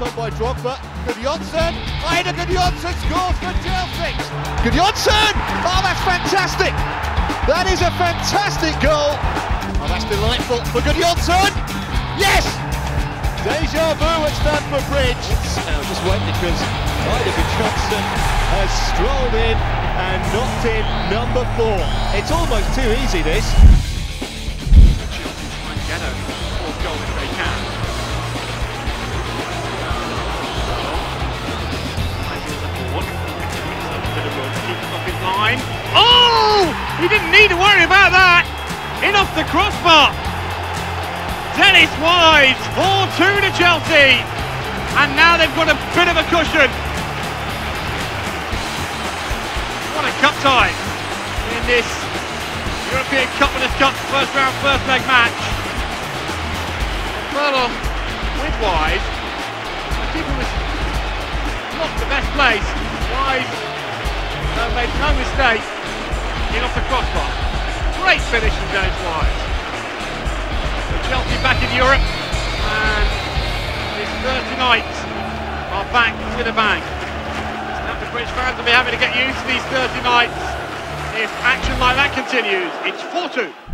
Shot on by Drogba. Gudjohnsen. Eidur Gudjohnsen scores for Chelsea. Gudjohnsen! Oh, that's fantastic! That is a fantastic goal. Oh, that's delightful for Gudjohnsen. Yes! Deja vu at Stamford Bridge. Now just wait because Eidur Gudjohnsen has strolled in and knocked in number four. It's almost too easy, this. Chelsea try and Oh! He didn't need to worry about that. In off the crossbar. Dennis Wise, 4-2 to Chelsea. And now they've got a bit of a cushion. What a cup tie in this European Cup Winners' Cup first round, first leg match. Furlong um, with Wise. The keeper was not the best place. Wise uh, made no mistake in off the crossbar. Great finish from James. So Chelsea back in Europe and his Thursday nights are back with a bang. Stamford Bridge fans will be having to get used to these Thursday nights if action like that continues. It's 4-2.